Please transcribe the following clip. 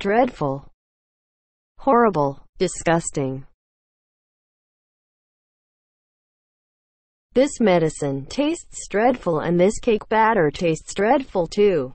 dreadful, horrible, disgusting. This medicine tastes dreadful and this cake batter tastes dreadful too.